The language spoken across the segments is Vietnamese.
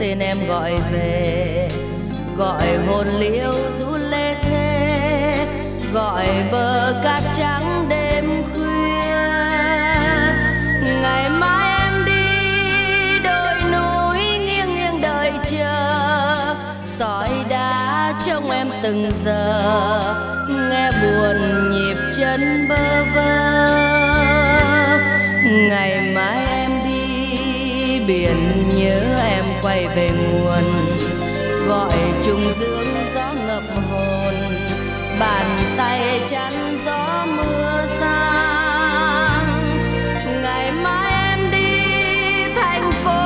tên em gọi về. Gọi hồn liêu rũ lê thế gọi bờ cát trắng đêm khuya. Ngày mai em đi đôi núi nghiêng nghiêng đợi chờ. Sỏi đá trong em từng giờ. Nghe buồn nhịp chân bơ vơ. Ngày mai em biển, nhớ em quay về nguồn. Gọi trùng dương gió ngập hồn, bàn tay chắn gió mưa xa ngày mai em đi, thành phố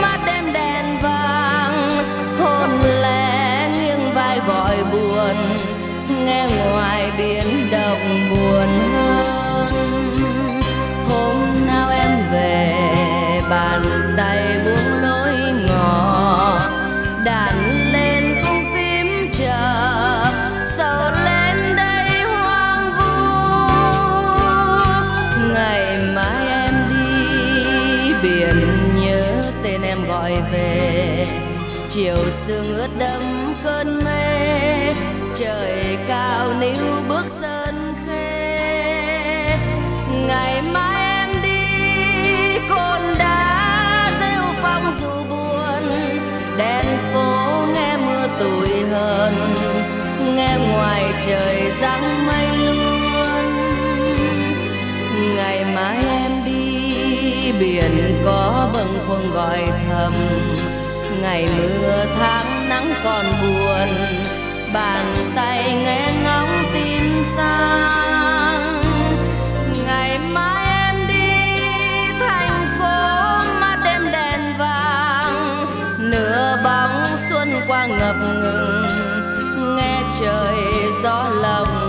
mắt đêm đèn vàng. Hôn lẻ nghiêng vai gọi buồn, nghe ngoài biển động buồn. Gọi về. Chiều sương ướt đẫm cơn mê, trời cao níu bước sơn khê. Ngày mai em đi cồn đá rêu phong dù buồn. Đèn phố nghe mưa tủi hờn, nghe ngoài trời giăng thầm. Ngày mưa tháng nắng còn buồn, bàn tay nghe ngóng tin sang. Ngày mai em đi thành phố mắt đêm đèn vàng, nửa bóng xuân qua ngập ngừng, nghe trời gió lòng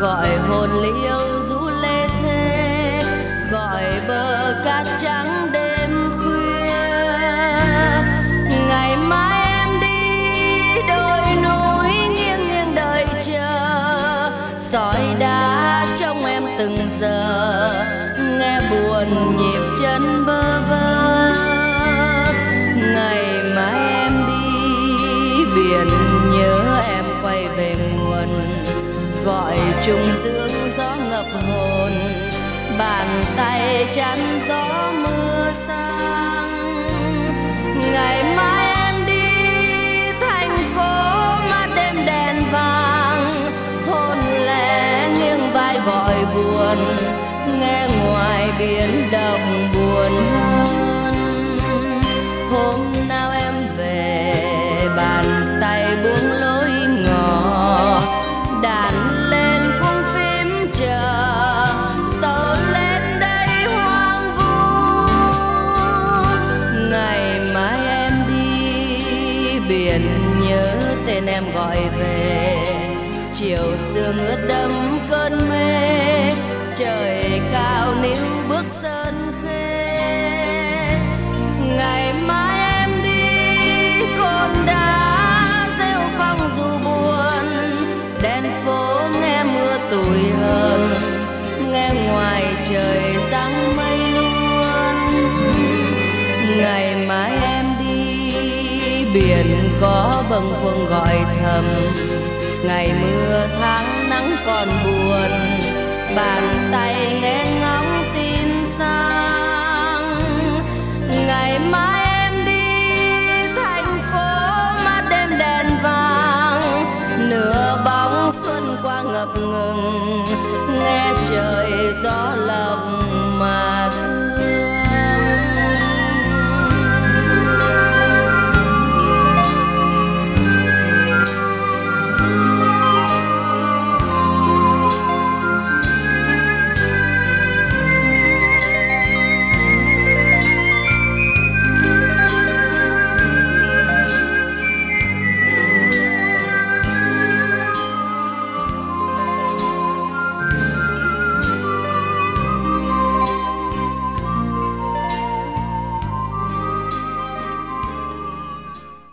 gọi hồn liêu rũ lê thế gọi bờ cát trắng đêm khuya. Ngày mai em đi đôi núi nghiêng nghiêng đợi chờ sỏi đá trong em từng giờ. Nghe buồn nhịp chân bơ vơ tay chắn gió mưa sang, ngày mai em đi thành phố mắt đêm đèn vàng, hôn lẻ nghiêng vai gọi buồn, nghe ngoài biển động buồn biển nhớ tên em gọi về. Chiều sương ướt đẫm cơn mê, trời cao níu bước sơn khê. Ngày mai em đi con đã rêu phong dù buồn, đèn phố nghe mưa tủi hờn, nghe ngoài trời giăng mây. Biển có bâng khuâng gọi thầm. Ngày mưa tháng nắng còn buồn, bàn tay nghe ngóng tin sang. Ngày mai em đi thành phố mắt đêm đèn vàng, nửa bóng xuân qua ngập ngừng, nghe trời gió lòng